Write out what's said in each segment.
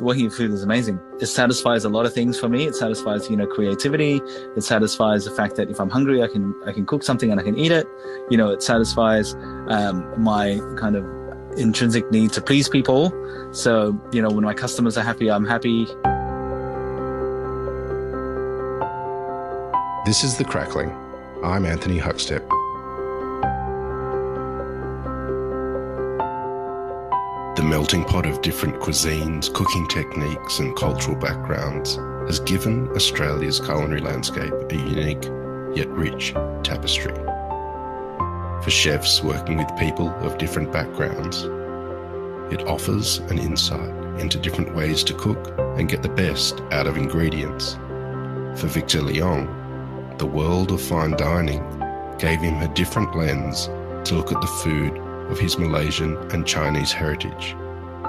working in food is amazing. It satisfies a lot of things for me. It satisfies, you know, creativity. It satisfies the fact that if I'm hungry, I can I can cook something and I can eat it. You know, it satisfies um, my kind of intrinsic need to please people. So, you know, when my customers are happy, I'm happy. This is The Crackling. I'm Anthony Huckstep. Melting pot of different cuisines, cooking techniques, and cultural backgrounds has given Australia's culinary landscape a unique yet rich tapestry. For chefs working with people of different backgrounds, it offers an insight into different ways to cook and get the best out of ingredients. For Victor Liong, the world of fine dining gave him a different lens to look at the food of his Malaysian and Chinese heritage,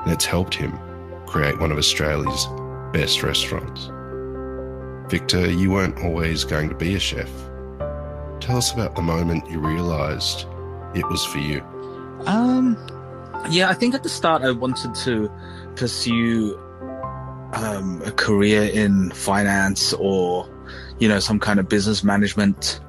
and it's helped him create one of Australia's best restaurants. Victor, you weren't always going to be a chef. Tell us about the moment you realised it was for you. Um, yeah, I think at the start I wanted to pursue um, a career in finance or, you know, some kind of business management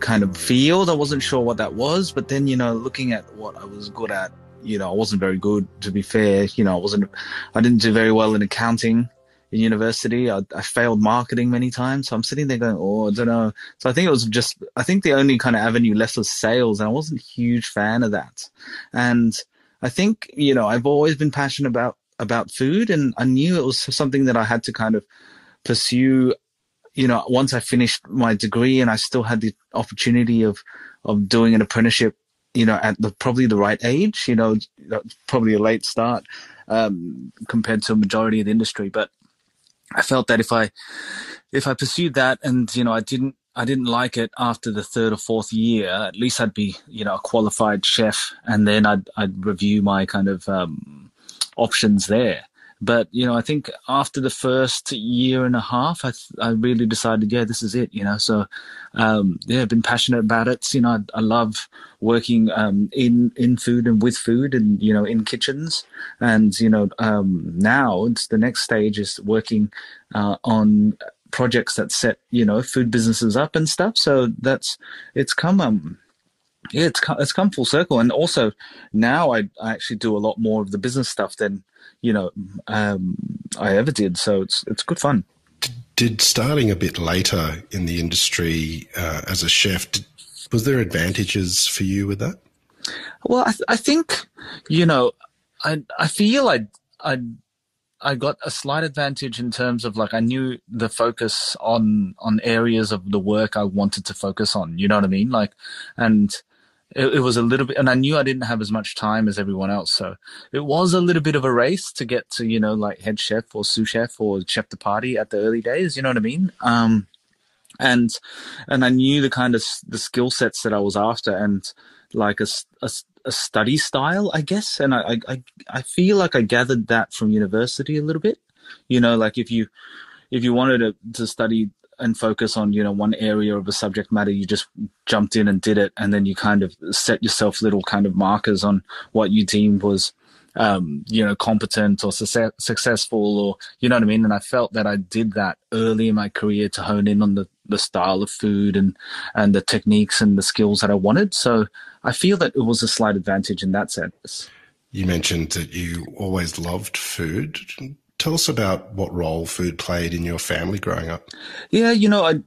kind of field. I wasn't sure what that was, but then, you know, looking at what I was good at, you know, I wasn't very good, to be fair. You know, I wasn't, I didn't do very well in accounting in university. I, I failed marketing many times. So I'm sitting there going, oh, I don't know. So I think it was just, I think the only kind of avenue left was sales. And I wasn't a huge fan of that. And I think, you know, I've always been passionate about, about food and I knew it was something that I had to kind of pursue you know, once I finished my degree and I still had the opportunity of, of doing an apprenticeship, you know, at the, probably the right age, you know, probably a late start, um, compared to a majority of the industry. But I felt that if I, if I pursued that and, you know, I didn't, I didn't like it after the third or fourth year, at least I'd be, you know, a qualified chef and then I'd, I'd review my kind of, um, options there. But you know, I think after the first year and a half, I I really decided, yeah, this is it. You know, so um, yeah, I've been passionate about it. You know, I, I love working um, in in food and with food, and you know, in kitchens. And you know, um, now it's the next stage is working uh, on projects that set you know food businesses up and stuff. So that's it's come um yeah, it's come, it's come full circle, and also now I, I actually do a lot more of the business stuff than you know um, I ever did. So it's it's good fun. Did starting a bit later in the industry uh, as a chef, did, was there advantages for you with that? Well, I, th- I think you know, I I feel I I I got a slight advantage in terms of like I knew the focus on on areas of the work I wanted to focus on. You know what I mean? Like, and it, it, was a little bit, and I knew I didn't have as much time as everyone else. So it was a little bit of a race to get to, you know, like head chef or sous chef or chef de partie at the early days. You know what I mean? Um, and, and I knew the kind of the skill sets that I was after and like a, a, a study style, I guess. And I, I, I feel like I gathered that from university a little bit, you know, like if you, if you wanted to, to study and focus on you know one area of a subject matter you just jumped in and did it and then you kind of set yourself little kind of markers on what you deemed was um, you know competent or su- successful or you know what i mean? And i felt that i did that early in my career to hone in on the the style of food and and the techniques and the skills that i wanted. So i feel that it was a slight advantage in that sense. You mentioned that you always loved food Tell us about what role food played in your family growing up. Yeah, you know, I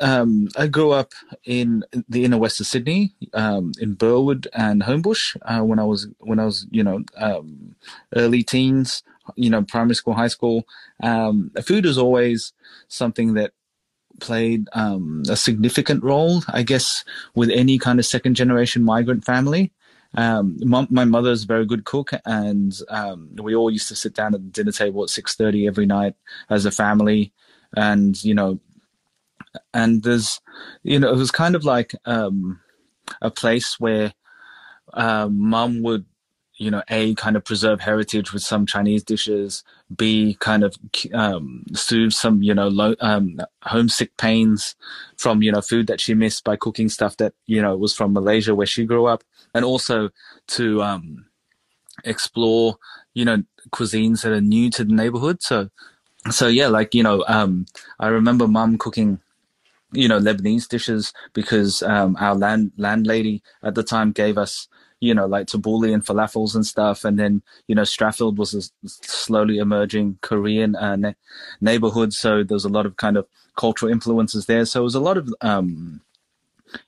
um, I grew up in the inner west of Sydney, um, in Burwood and Homebush. Uh, when I was when I was you know um, early teens, you know, primary school, high school. Um, food was always something that played um, a significant role, I guess, with any kind of second generation migrant family. Um, my, my, mother's a very good cook, and um, we all used to sit down at the dinner table at six thirty every night as a family, and you know, and there's, you know, it was kind of like um, a place where uh, mum would you know, A, kind of preserve heritage with some Chinese dishes, B, kind of um, soothe some, you know, low, um, homesick pains from, you know, food that she missed by cooking stuff that, you know, was from Malaysia where she grew up, and also to um, explore you know, cuisines that are new to the neighborhood. So, so yeah, like, you know, um, I remember mum cooking, you know, Lebanese dishes because, um, our land, landlady at the time gave us, you know, like tabbouleh and falafels and stuff. And then, you know, Strathfield was a slowly emerging Korean uh, ne- neighborhood. So there's a lot of kind of cultural influences there. So it was a lot of, um,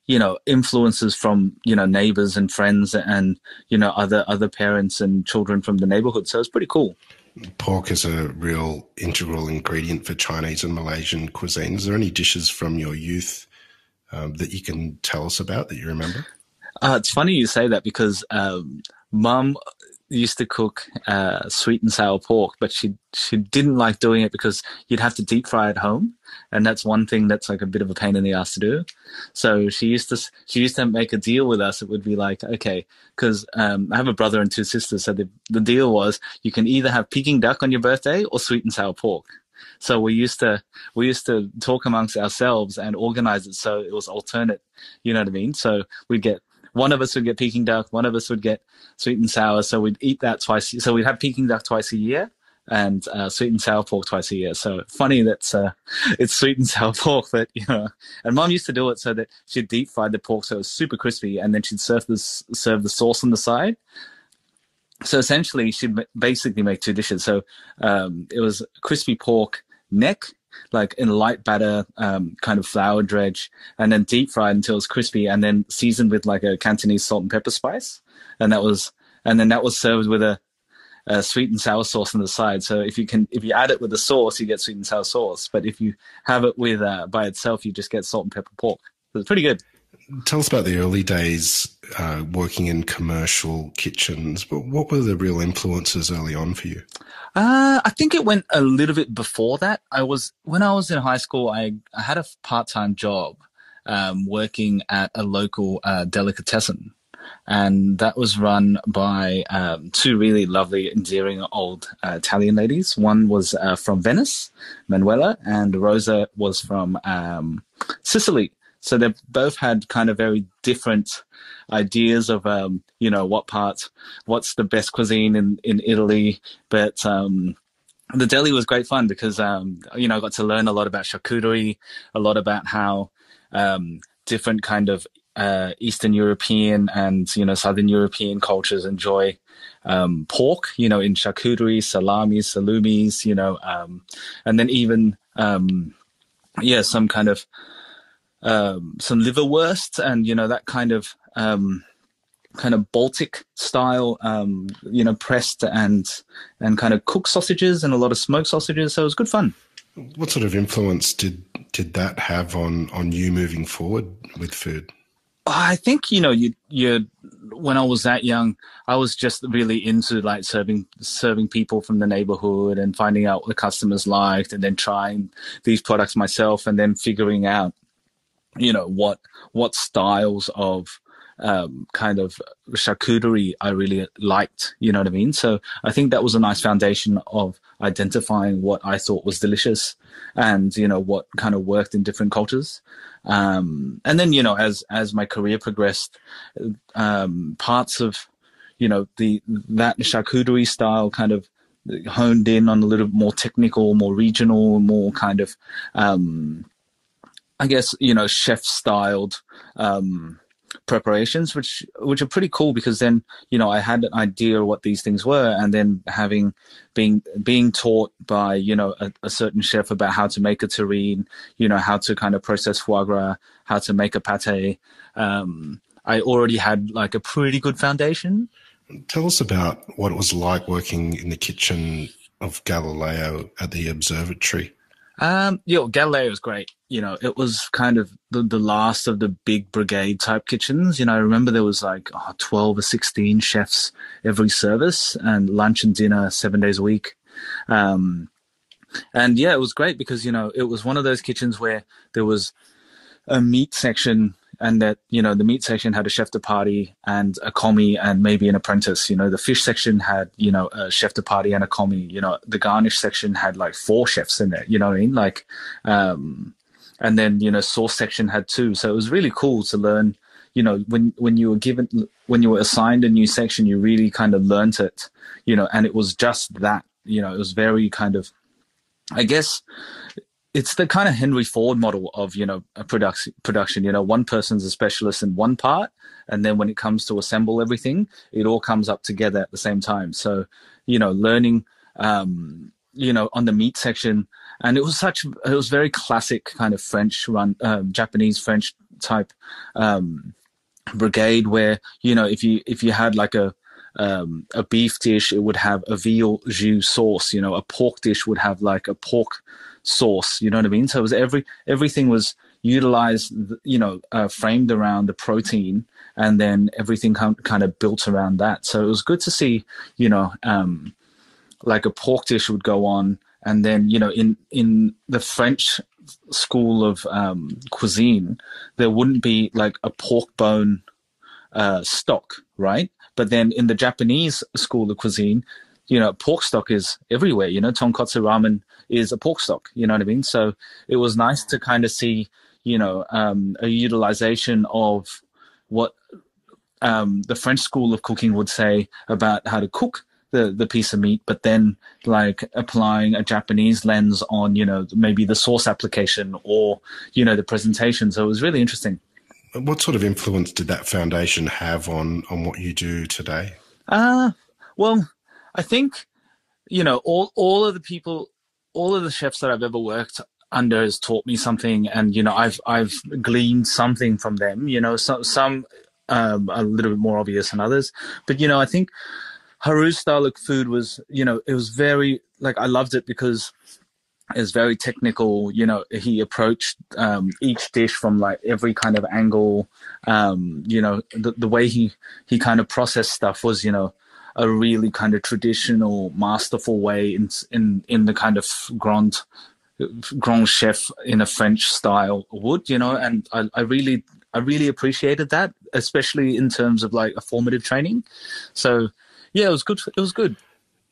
you know influences from you know neighbors and friends and you know other other parents and children from the neighborhood so it's pretty cool pork is a real integral ingredient for chinese and malaysian cuisine is there any dishes from your youth um, that you can tell us about that you remember uh, it's funny you say that because um, mum used to cook uh, sweet and sour pork, but she she didn't like doing it because you'd have to deep fry at home, and that's one thing that's like a bit of a pain in the ass to do. So she used to she used to make a deal with us. It would be like, okay, because um, I have a brother and two sisters, so the the deal was you can either have Peking duck on your birthday or sweet and sour pork. So we used to we used to talk amongst ourselves and organize it so it was alternate. You know what I mean? So we'd get one of us would get Peking duck, one of us would get sweet and sour. So we'd eat that twice. So we'd have Peking duck twice a year and uh, sweet and sour pork twice a year. So funny that uh, it's sweet and sour pork, but you know. And mom used to do it so that she'd deep fry the pork so it was super crispy, and then she'd serve this serve the sauce on the side. So essentially, she'd basically make two dishes. So um, it was crispy pork neck like in light batter, um, kind of flour dredge, and then deep fried until it's crispy, and then seasoned with like a Cantonese salt and pepper spice, and that was, and then that was served with a, a sweet and sour sauce on the side. So if you can, if you add it with the sauce, you get sweet and sour sauce. But if you have it with uh, by itself, you just get salt and pepper pork. So it's pretty good. Tell us about the early days uh, working in commercial kitchens. But what were the real influences early on for you? Uh, I think it went a little bit before that. I was when I was in high school. I, I had a part time job um, working at a local uh, delicatessen, and that was run by um, two really lovely, endearing old uh, Italian ladies. One was uh, from Venice, Manuela, and Rosa was from um, Sicily. So they both had kind of very different ideas of um, you know what parts, what's the best cuisine in in Italy, but um, the deli was great fun because um, you know I got to learn a lot about charcuterie, a lot about how um, different kind of uh, Eastern European and you know Southern European cultures enjoy um, pork, you know, in charcuterie, salamis, salumis, you know, um, and then even um, yeah, some kind of um, some liverwurst and you know that kind of um, kind of Baltic style, um, you know, pressed and and kind of cooked sausages and a lot of smoked sausages. So it was good fun. What sort of influence did did that have on on you moving forward with food? I think you know you you when I was that young, I was just really into like serving serving people from the neighborhood and finding out what the customers liked, and then trying these products myself, and then figuring out you know what what styles of um, kind of charcuterie I really liked. You know what I mean? So I think that was a nice foundation of identifying what I thought was delicious and, you know, what kind of worked in different cultures. Um, and then, you know, as, as my career progressed, um, parts of, you know, the, that charcuterie style kind of honed in on a little more technical, more regional, more kind of, um, I guess, you know, chef styled, um, preparations, which which are pretty cool because then you know I had an idea of what these things were, and then having being being taught by you know a, a certain chef about how to make a terrine, you know how to kind of process foie gras, how to make a pate. Um, I already had like a pretty good foundation. Tell us about what it was like working in the kitchen of Galileo at the observatory. Um, yo, Galileo was great. You know, it was kind of the, the last of the big brigade type kitchens. You know, I remember there was like oh, 12 or 16 chefs every service and lunch and dinner seven days a week. Um, and yeah, it was great because, you know, it was one of those kitchens where there was a meat section and that you know the meat section had a chef de partie and a commis and maybe an apprentice you know the fish section had you know a chef de partie and a commis. you know the garnish section had like four chefs in there you know what i mean like um and then you know sauce section had two. So it was really cool to learn you know when when you were given when you were assigned a new section you really kind of learnt it you know and it was just that you know it was very kind of i guess it's the kind of henry ford model of you know a production production you know one person's a specialist in one part and then when it comes to assemble everything it all comes up together at the same time. So you know learning um you know on the meat section and it was such it was very classic kind of french run um, japanese french type um brigade where you know if you if you had like a um, a beef dish it would have a veal jus sauce you know a pork dish would have like a pork sauce you know what i mean? So it was every everything was utilized you know uh, framed around the protein and then everything kind of built around that. So it was good to see you know um, like a pork dish would go on and then you know in in the french school of um, cuisine, there wouldn't be like a pork bone uh, stock, right? But then in the Japanese school of cuisine, you know, pork stock is everywhere. You know, tonkotsu ramen is a pork stock. You know what I mean? So it was nice to kind of see, you know, um, a utilization of what um, the French school of cooking would say about how to cook the the piece of meat, but then like applying a Japanese lens on you know maybe the sauce application or you know the presentation. So it was really interesting. What sort of influence did that foundation have on on what you do today? Uh well, I think you know all all of the people, all of the chefs that I've ever worked under has taught me something, and you know I've I've gleaned something from them. You know, some some um, a little bit more obvious than others, but you know I think Style of food was, you know, it was very like I loved it because it was very technical. You know, he approached um, each dish from like every kind of angle. Um, you know, the the way he he kind of processed stuff was, you know, a really kind of traditional, masterful way in in in the kind of grand grand chef in a French style would. You know, and I, I really I really appreciated that, especially in terms of like a formative training. So yeah, it was good. It was good.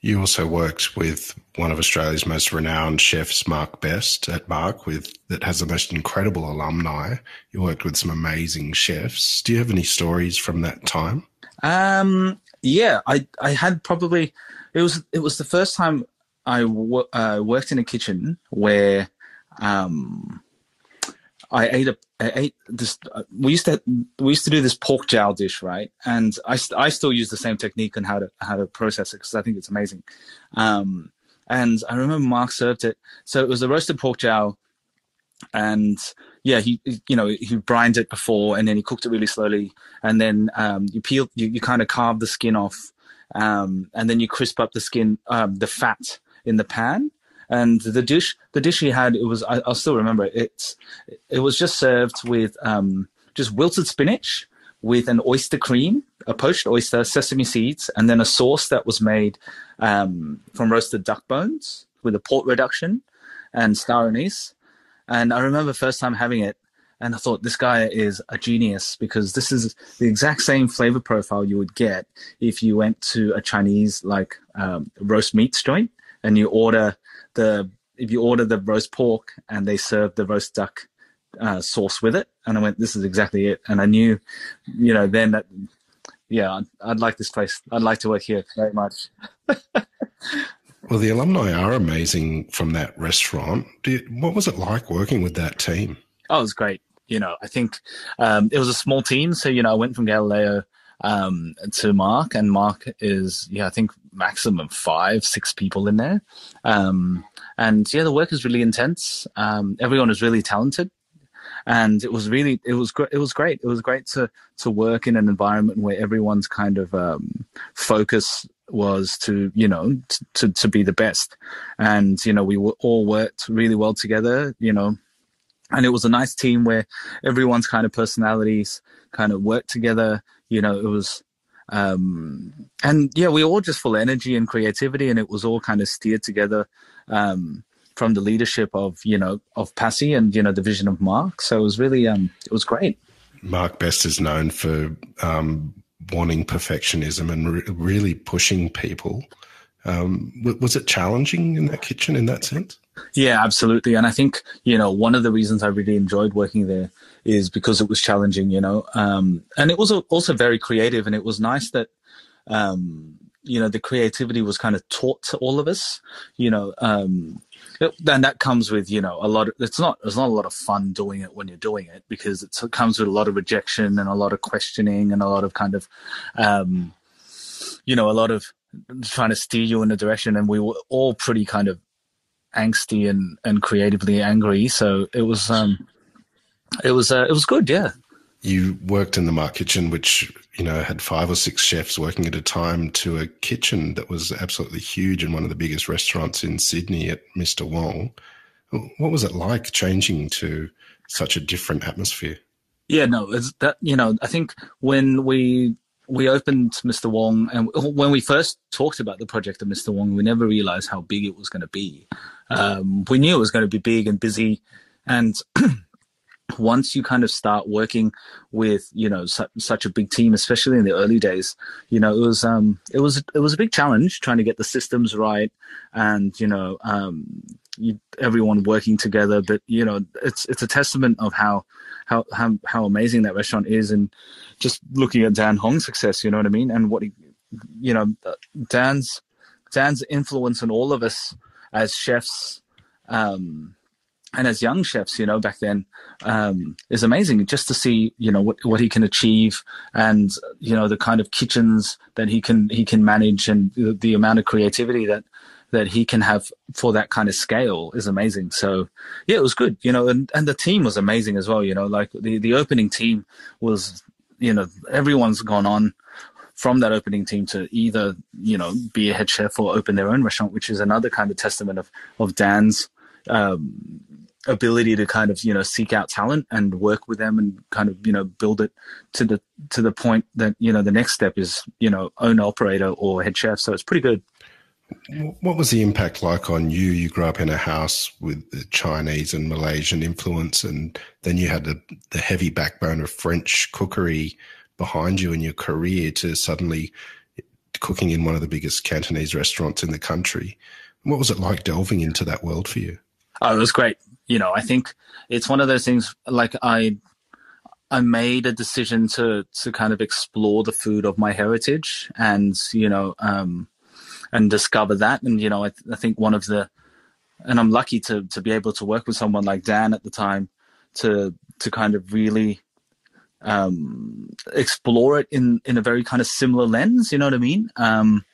You also worked with one of Australia's most renowned chefs, Mark Best, at Marque, with that has the most incredible alumni. You worked with some amazing chefs. Do you have any stories from that time? Um, yeah, I I had probably it was it was the first time I w- uh, worked in a kitchen where um, I ate a I ate this. Uh, we used to we used to do this pork jowl dish, right? And I I still use the same technique on how to how to process it because I think it's amazing. Um, and I remember Mark served it. So it was a roasted pork jowl, and yeah, he you know he brined it before, and then he cooked it really slowly, and then um, you peel you, you kind of carve the skin off, um, and then you crisp up the skin um, the fat in the pan and the dish the dish he had it was I, still remember it. It was just served with um, just wilted spinach with an oyster cream a poached oyster sesame seeds and then a sauce that was made um, from roasted duck bones with a port reduction and star anise. And i remember first time having it and I thought this guy is a genius because this is the exact same flavor profile you would get if you went to a Chinese like um, roast meats joint and you order the if you order the roast pork and they serve the roast duck uh, sauce with it, and I went, this is exactly it. And I knew, you know, then that, yeah, I'd, I'd like this place. I'd like to work here very much. well, the alumni are amazing from that restaurant. You, what was it like working with that team? Oh, it was great. You know, I think um, it was a small team. So, you know, I went from Galileo um, to Marque, and Marque is, yeah, I think maximum five, six people in there. Um, and yeah, the work is really intense. Um, everyone is really talented. And it was really, it was. It was great. It was great to to work in an environment where everyone's kind of um, focus was to you know t- to to be the best, and you know we all worked really well together. You know, and it was a nice team where everyone's kind of personalities kind of worked together. You know, it was um, and yeah, we were all just full energy and creativity, and it was all kind of steered together um, from the leadership of you know of Pasi and you know the vision of Mark. So it was really um, it was great. Mark Best is known for um, wanting perfectionism and re- really pushing people. Um, was it challenging in that kitchen in that sense? Yeah, absolutely. And I think, you know, one of the reasons I really enjoyed working there is because it was challenging, you know, um, and it was also very creative. And it was nice that, um, you know, the creativity was kind of taught to all of us, you know, um, and that comes with, you know, a lot of, it's not, it's not a lot of fun doing it when you're doing it because it comes with a lot of rejection and a lot of questioning and a lot of kind of, um, you know, a lot of trying to steer you in a direction. And we were all pretty kind of angsty and, and creatively angry. So it was, um, it was, uh, it was good. Yeah. You worked in the Marque Kitchen, which, you know, had five or six chefs working at a time to a kitchen that was absolutely huge and one of the biggest restaurants in Sydney at Mr. Wong. What was it like changing to such a different atmosphere? Yeah, no, it's that, you know, I think when we we opened Mr. Wong, and when we first talked about the project of Mr. Wong, we never realized how big it was going to be. Um, we knew it was going to be big and busy, and once you kind of start working with you know su- such a big team, especially in the early days, you know it was um, it was it was a big challenge trying to get the systems right, and you know um, you, everyone working together. But you know it's it's a testament of how how how how amazing that restaurant is, and just looking at Dan Hong's success, you know what I mean, and what he, you know, Dan's Dan's influence on all of us as chefs. Um, and as young chefs, you know, back then, um, is amazing just to see, you know, what, what he can achieve and, you know, the kind of kitchens that he can, he can manage and the, the amount of creativity that, that he can have for that kind of scale is amazing. So yeah, it was good, you know, and, and the team was amazing as well, you know, like the, the opening team was, you know, everyone's gone on from that opening team to either, you know, be a head chef or open their own restaurant, which is another kind of testament of, of Dan's, um, ability to kind of you know seek out talent and work with them and kind of you know build it to the to the point that you know the next step is you know owner operator or head chef. So it's pretty good. What was the impact like on you? You grew up in a house with the chinese and malaysian influence and then you had the, the heavy backbone of french cookery behind you in your career to suddenly cooking in one of the biggest cantonese restaurants in the country. What was it like delving into that world for you? Oh, it was great. You know, I think it's one of those things like I I made a decision to to kind of explore the food of my heritage and you know um, and discover that. And you know I, I think one of the and I'm lucky to to be able to work with someone like Dan at the time to to kind of really um, explore it in in a very kind of similar lens. You know what I mean? Because um,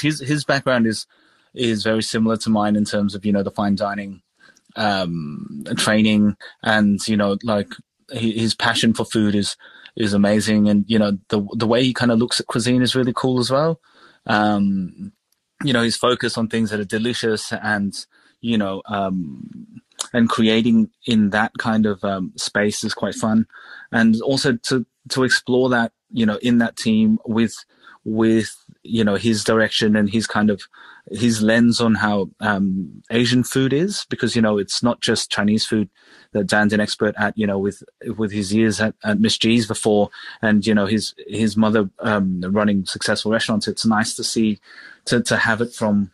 his his background is is very similar to mine in terms of you know the fine dining um, training and you know like his passion for food is is amazing and you know the the way he kind of looks at cuisine is really cool as well um, you know his focus on things that are delicious and you know um, and creating in that kind of um, space is quite fun and also to to explore that you know in that team with with you know his direction and his kind of his lens on how um, Asian food is, because you know it's not just Chinese food that Dan's an expert at. You know, with with his years at, at Ms. G's before, and you know his his mother um, running successful restaurants. It's nice to see to to have it from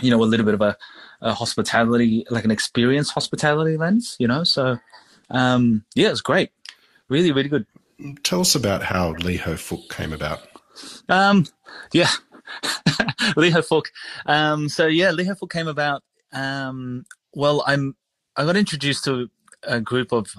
you know a little bit of a, a hospitality, like an experience hospitality lens. You know, so um, yeah, it's great, really, really good. Tell us about how Lee Ho Fook came about. Um, yeah, Lee Ho Fook. Um, so yeah, Lee Ho Fook came about. Um, well, I'm I got introduced to a group of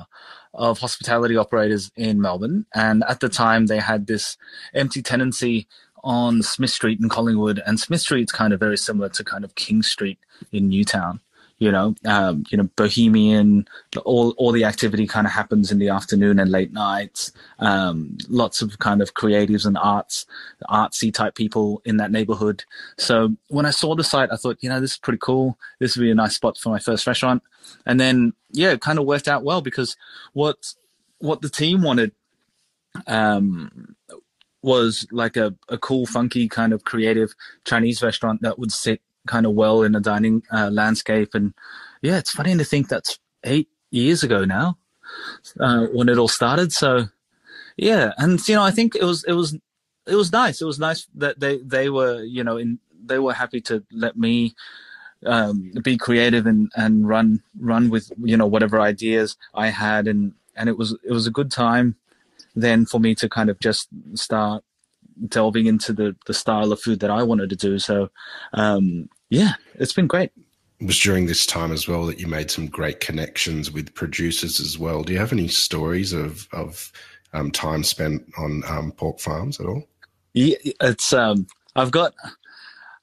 of hospitality operators in Melbourne, and at the time they had this empty tenancy on Smith Street in Collingwood, and Smith Street's kind of very similar to kind of King Street in Newtown you know, um, you know, bohemian, all, all the activity kind of happens in the afternoon and late nights. Um, lots of kind of creatives and arts, artsy type people in that neighborhood. So when I saw the site, I thought, you know, this is pretty cool. This would be a nice spot for my first restaurant. And then, yeah, it kind of worked out well because what, what the team wanted, um, was like a, a cool, funky kind of creative Chinese restaurant that would sit kind of well in a dining uh, landscape. And yeah, it's funny to think that's eight years ago now uh, when it all started. So yeah, and you know, I think it was it was it was nice. It was nice that they they were you know in they were happy to let me um, be creative and and run run with you know whatever ideas I had and and it was it was a good time then for me to kind of just start delving into the the style of food that I wanted to do. So um, yeah, it's been great. It was during this time as well that you made some great connections with producers as well. Do you have any stories of of um, time spent on um, pork farms at all? Yeah, it's um, I've got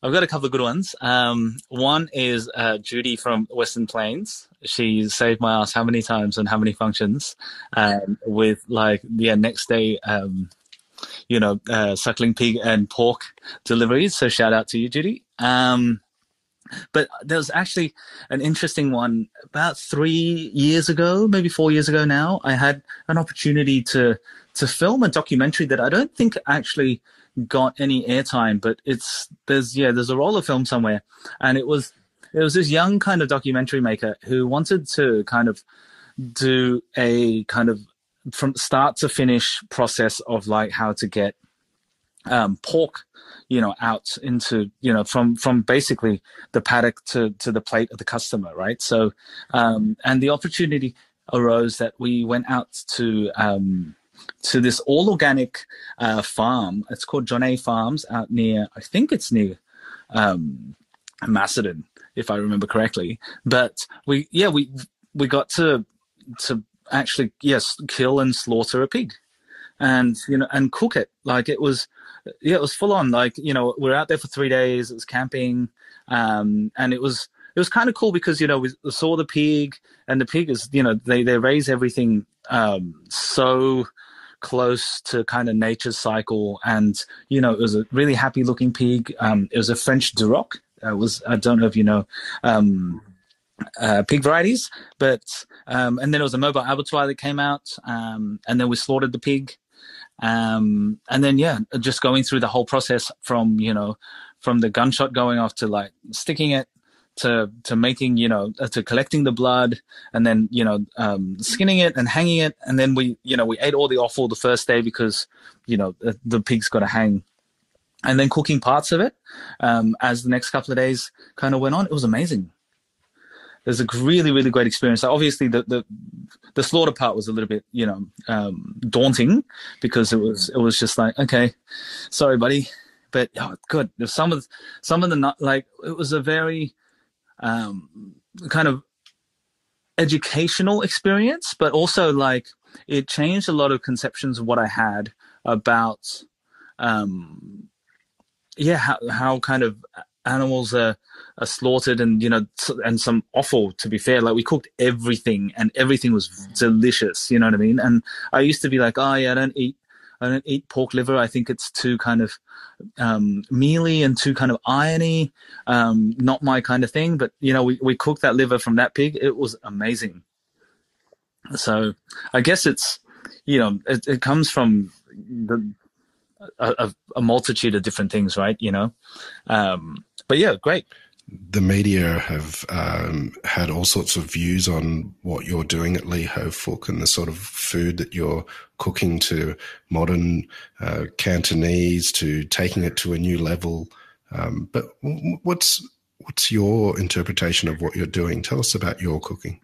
I've got a couple of good ones. Um, one is uh, Judy from Western Plains. She saved my ass how many times and how many functions, um, with like yeah next day, um, you know, uh, suckling pig and pork deliveries. So shout out to you, Judy. Um, but there was actually an interesting one about three years ago, maybe four years ago now. I had an opportunity to to film a documentary that I don't think actually got any airtime, but it's there's yeah there's a roller film somewhere, and it was it was this young kind of documentary maker who wanted to kind of do a kind of from start to finish process of like how to get um, pork you know out into you know from from basically the paddock to to the plate of the customer right? So um and the opportunity arose that we went out to um to this all organic uh, farm. It's called John A Farms out near, I think it's near um, Macedon, if I remember correctly. But we, yeah, we we got to to actually yes kill and slaughter a pig, and you know and cook it like it was. Yeah, it was full on. Like you know, we are out there for three days. It was camping, um, and it was it was kind of cool because you know we saw the pig, and the pig is you know they they raise everything um, so close to kind of nature's cycle. And, you know, it was a really happy looking pig. Um, it was a French Duroc. It was, I don't know if you know, um, uh, pig varieties, but, um, and then it was a mobile abattoir that came out. Um, and then we slaughtered the pig. Um, and then, yeah, just going through the whole process from, you know, from the gunshot going off to like sticking it to to making you know uh, to collecting the blood and then you know um, skinning it and hanging it. And then we you know we ate all the offal the first day because you know the, the pig's got to hang. And then cooking parts of it um, as the next couple of days kind of went on it was amazing. It was a really really great experience. So obviously the, the the slaughter part was a little bit you know um, daunting because it was it was just like okay sorry buddy. But oh, good. Some of some of the like it was a very um, kind of educational experience, but also like it changed a lot of conceptions of what I had about, um, yeah, how, how kind of animals are, are slaughtered and you know and some offal to be fair. Like we cooked everything and everything was delicious you know what i mean? And i used to be like oh yeah i don't eat I don't eat pork liver. I think it's too kind of um, mealy and too kind of irony. Um, not my kind of thing. But you know, we we cooked that liver from that pig. It was amazing. So I guess it's you know it, it comes from the a, a, multitude of different things, right? You know, um, but yeah, great the media have um, had all sorts of views on what you're doing at Lee Ho Fook and the sort of food that you're cooking to modern uh, Cantonese to taking it to a new level. Um, but what's what's your interpretation of what you're doing? Tell us about your cooking.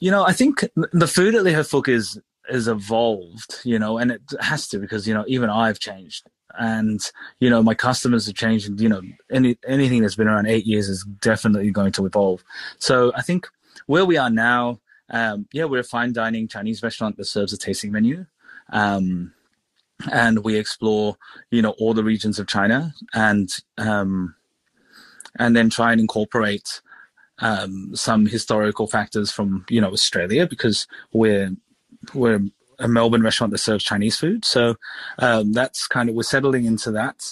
You know, I think the food at Lee Ho Fook is is evolved. You know, and it has to because you know even I've changed and you know my customers have changed and you know any anything that's been around eight years is definitely going to evolve so i think where we are now um, yeah we're a fine dining chinese restaurant that serves a tasting menu um, and we explore you know all the regions of china and um, and then try and incorporate um, some historical factors from you know australia because we're we're a Melbourne restaurant that serves Chinese food. So um, that's kind of we're settling into that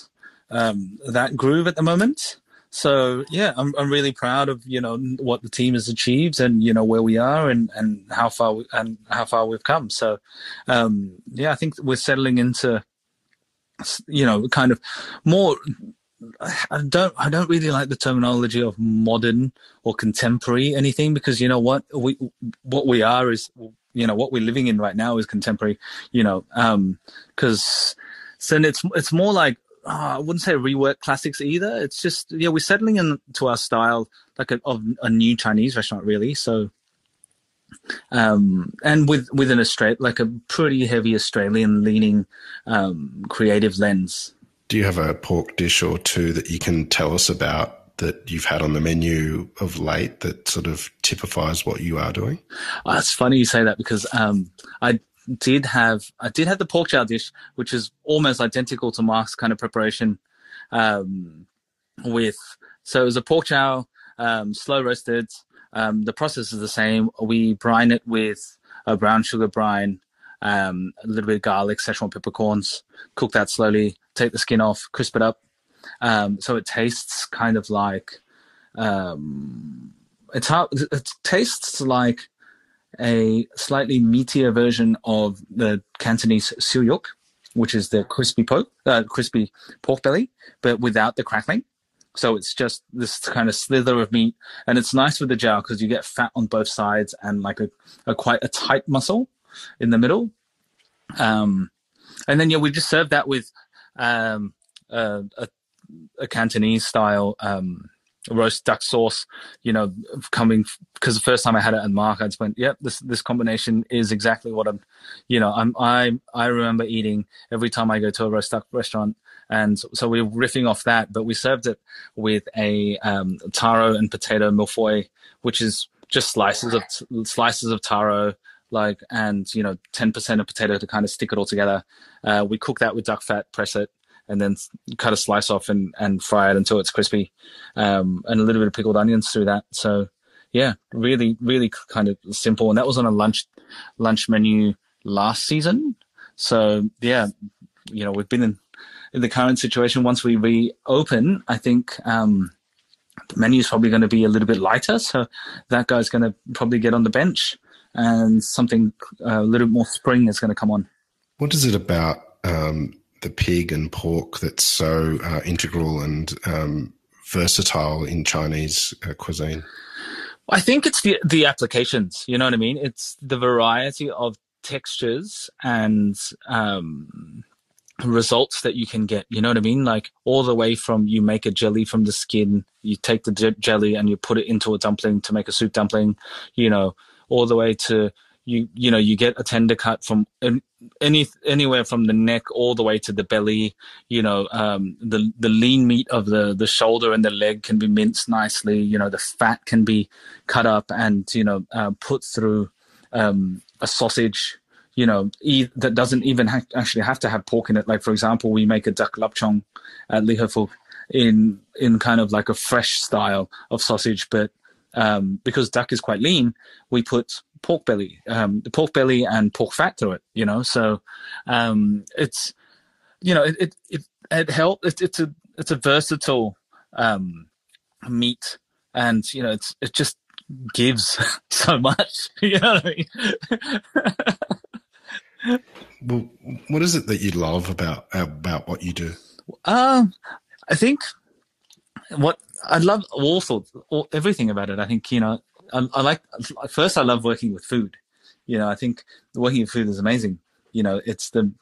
um, that groove at the moment. So yeah, I'm I'm really proud of you know what the team has achieved and you know where we are and and how far we, and how far we've come. So um, yeah, I think we're settling into you know kind of more I don't I don't really like the terminology of modern or contemporary anything because you know what we what we are is you know what we're living in right now is contemporary you know um because then it's it's more like oh, I wouldn't say rework classics either. It's just yeah, we're settling into our style like a, of a new Chinese restaurant, really. So, um, and with with an Australia, like a pretty heavy Australian leaning um, creative lens. Do you have a pork dish or two that you can tell us about that you've had on the menu of late that sort of typifies what you are doing? Oh, it's funny you say that because um, I did have I did have the pork jowl dish, which is almost identical to Mark's kind of preparation. Um, with so it was a pork jowl, um, slow roasted. Um, the process is the same. We brine it with a brown sugar brine, um, a little bit of garlic, Szechuan peppercorns. Cook that slowly. Take the skin off, crisp it up. Um, so it tastes kind of like um, it's how it tastes like a slightly meatier version of the Cantonese siu yuk, which is the crispy pork, uh, crispy pork belly, but without the crackling. So it's just this kind of slither of meat, and it's nice with the jowl because you get fat on both sides and like a, a quite a tight muscle in the middle. Um, and then yeah, we just served that with um, a, a Cantonese style um, roast duck sauce, you know, coming because the first time I had it at Marque, I just went, "Yep, this this combination is exactly what I'm." You know, I'm I I remember eating every time I go to a roast duck restaurant, and so we are riffing off that, but we served it with a um, taro and potato mille-feuille, which is just slices of slices of taro, like and you know 10% of potato to kind of stick it all together. Uh, we cook that with duck fat, press it, and then cut a slice off and, and fry it until it's crispy, um, and a little bit of pickled onions through that. So yeah, really, really kind of simple. And that was on a lunch lunch menu last season. So yeah, you know, we've been in, in the current situation. Once we reopen, I think um, the menu is probably going to be a little bit lighter. So that guy's going to probably get on the bench, and something uh, a little more spring is going to come on. What is it about um, the pig and pork that's so uh, integral and um, versatile in Chinese uh, cuisine? I think it's the the applications. You know what I mean? It's the variety of textures and um, results that you can get. You know what I mean? Like all the way from you make a jelly from the skin, you take the jelly and you put it into a dumpling to make a soup dumpling. You know, all the way to you you know you get a tender cut from any anywhere from the neck all the way to the belly you know um, the the lean meat of the the shoulder and the leg can be minced nicely you know the fat can be cut up and you know uh, put through um, a sausage you know e- that doesn't even ha- actually have to have pork in it. Like for example we make a duck lapchong at Lee in in kind of like a fresh style of sausage but um, because duck is quite lean, we put pork belly, um, the pork belly and pork fat through it. You know, so um, it's you know it it it, it help. It, it's a it's a versatile um, meat, and you know it's it just gives so much. You know what I mean? well, what is it that you love about about what you do? Um, I think what I love all sorts, all, everything about it. I think you know, I, I, like first I love working with food. You know, I think working with food is amazing. You know, it's the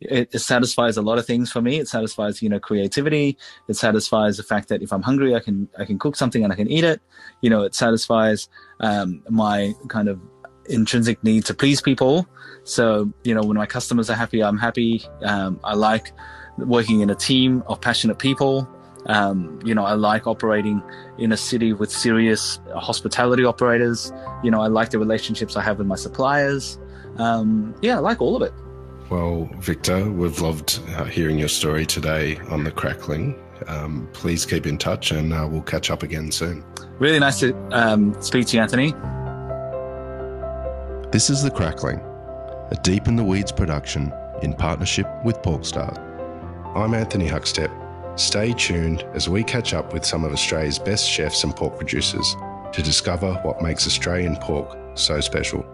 it, it, satisfies a lot of things for me. It satisfies you know creativity. It satisfies the fact that if I'm hungry, I can I can cook something and I can eat it. You know, it satisfies um, my kind of intrinsic need to please people. So you know, when my customers are happy, I'm happy. Um, I like working in a team of passionate people. Um, you know, I like operating in a city with serious hospitality operators. You know, I like the relationships I have with my suppliers. Um, yeah, I like all of it. Well, Victor, we've loved uh, hearing your story today on the crackling. Um, please keep in touch and uh, we'll catch up again soon. Really nice to um, speak to you, Anthony. This is The Crackling, a Deep in the Weeds production in partnership with Porkstar. I'm Anthony Huckstep Stay tuned as we catch up with some of Australia's best chefs and pork producers to discover what makes Australian pork so special.